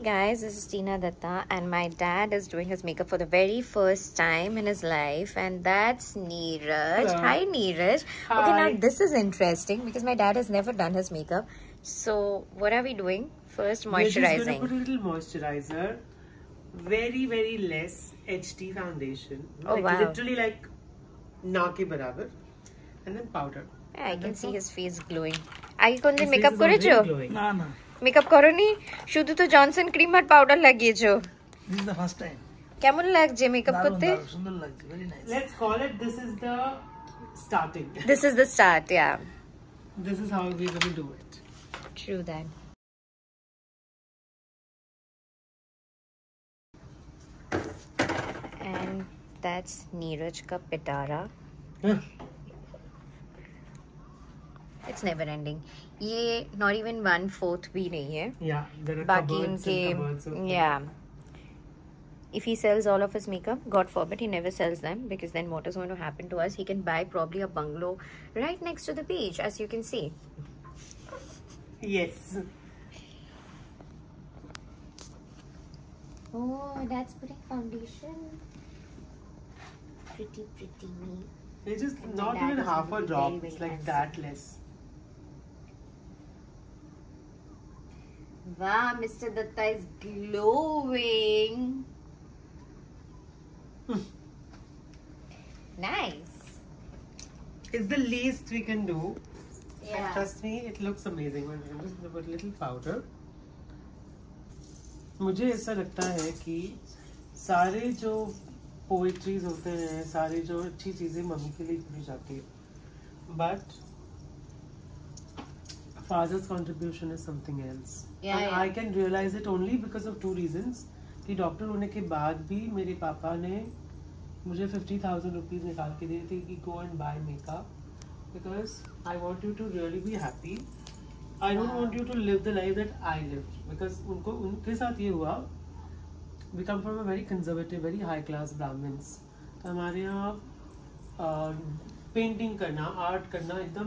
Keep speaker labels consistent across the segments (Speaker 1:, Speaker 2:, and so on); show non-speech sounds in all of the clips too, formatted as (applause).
Speaker 1: guys, this is Tina Datta, and my dad is doing his makeup for the very first time in his life, and that's Neeraj.
Speaker 2: Hello.
Speaker 1: Hi, Neeraj.
Speaker 2: Hi.
Speaker 1: Okay, now this is interesting because my dad has never done his makeup. So, what are we doing? First,
Speaker 2: We're just gonna
Speaker 1: moisturizing.
Speaker 2: put a little moisturizer. Very, very less HD foundation.
Speaker 1: Oh,
Speaker 2: like
Speaker 1: wow.
Speaker 2: literally like na ke barabar. And then powder.
Speaker 1: Yeah, I
Speaker 2: And
Speaker 1: can
Speaker 2: that's
Speaker 1: see
Speaker 2: all.
Speaker 1: his face glowing. আগে কোনদিন
Speaker 2: His
Speaker 1: makeup
Speaker 2: face is already
Speaker 1: করেছো
Speaker 2: glowing.
Speaker 3: না না
Speaker 1: makeup করনি শুধু তো Johnson cream আর powder লাগিয়েছো
Speaker 3: this is the first time
Speaker 1: কেমন লাগছে মেকআপ
Speaker 3: দারুণ
Speaker 1: করতে
Speaker 3: দারুণ সুন্দর লাগছে very nice
Speaker 2: Let's call it this is the starting.
Speaker 1: This is the start yeah
Speaker 2: This is how we're gonna do it.
Speaker 1: True that and that's Neeraj ka pitara. It's never ending. ये not even one fourth भी नहीं है
Speaker 2: Yeah, there are
Speaker 1: बाकी
Speaker 2: cupboards and cupboards of
Speaker 1: उनके yeah if he sells all of his makeup god forbid he never sells them because then what is going to happen to us he can buy probably a bungalow right next to the beach as you can see
Speaker 2: Yes.
Speaker 1: oh that's putting foundation pretty pretty
Speaker 2: It's just
Speaker 1: And
Speaker 2: not
Speaker 1: that
Speaker 2: even
Speaker 1: is
Speaker 2: half a
Speaker 1: very,
Speaker 2: drop.
Speaker 1: very
Speaker 2: It's like
Speaker 1: handsome.
Speaker 2: that less.
Speaker 1: Wow mr datta is glowing nice
Speaker 2: It's the least we can do.
Speaker 1: Yeah.
Speaker 2: And trust me, it looks amazing. I'm just gonna put a little powder. मुझे ऐसा लगता है कि सारे जो poetries होते हैं सारे जो अच्छी चीज़ें मम्मी के लिए लिखी जाती है but father's contribution is something else.
Speaker 1: Yeah,
Speaker 2: and
Speaker 1: yeah.
Speaker 2: I can realize it only because of two reasons. कि डॉक्टर होने के बाद भी मेरे पापा ने मुझे फिफ्टी थाउज़ेंड रुपीज़ निकाल के दिए थे कि go and buy makeup because I want you to really be happy I don't want you to live the life that I live because उनको उनके साथ ये हुआ we come from a very conservative very high class Brahmins तो हमारे यहाँ painting करना art करना एकदम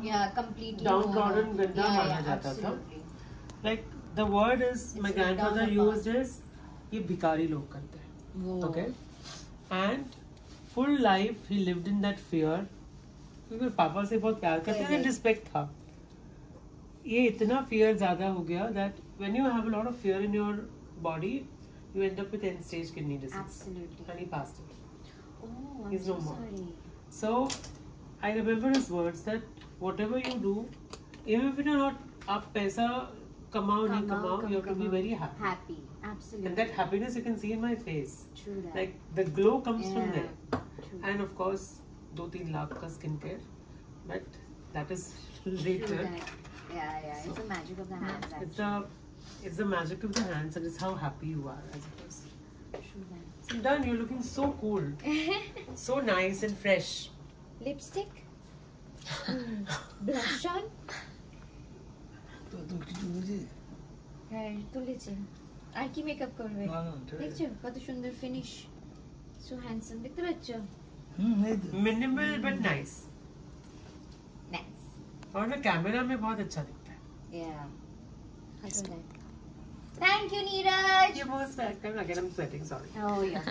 Speaker 2: Downtrodden
Speaker 1: no.
Speaker 2: गंदा माना जाता था। word is my
Speaker 1: It's
Speaker 2: grandfather
Speaker 1: down the
Speaker 2: used is ये भिखारी लोग करते हैं okay and full life he lived in that fear क्योंकि पापा से बहुत प्यार करते थे. रिस्पेक्ट था ये इतना फियर ज़्यादा हो गया that when you have a lot of fear in your body you end up with end stage kidney disease
Speaker 1: absolutely
Speaker 2: and he passed away
Speaker 1: oh i'm
Speaker 2: He's
Speaker 1: so
Speaker 2: no more.
Speaker 1: sorry
Speaker 2: So I remember his words that whatever you do, even if you're not up paisa kamao
Speaker 1: come out,
Speaker 2: you have to be very happy.
Speaker 1: Happy, absolutely.
Speaker 2: And that happiness you can see in my face.
Speaker 1: True that.
Speaker 2: Like the glow comes
Speaker 1: yeah.
Speaker 2: from there.
Speaker 1: True.
Speaker 2: And of course, do teen lakh ka skincare, but that is (laughs) later.
Speaker 1: True that. Yeah, yeah. So, it's the magic of the hands.
Speaker 2: It's the it's the magic of the hands, and it's how happy you are as a person.
Speaker 1: True that.
Speaker 2: So done. You're looking so cool, (laughs) so nice and fresh.
Speaker 1: Lipstick. Mm. Blush on.
Speaker 3: তো তো কিছু বুঝি
Speaker 1: হ্যাঁ তুলেছে আর কি makeup করবে
Speaker 3: না না ঠিক আছে।
Speaker 1: দেখছো কত সুন্দর ফিনিশ সো হ্যান্ডসাম দেখতে পাচ্ছ
Speaker 3: হুম এই তো
Speaker 2: Minimal but nice.
Speaker 1: নাইস
Speaker 2: और ना कैमरा में बहुत अच्छा दिखता है
Speaker 1: या थैंक यू नीरज
Speaker 2: ये बहुत sweat कर again I'm sweating sorry
Speaker 1: Oh, yeah.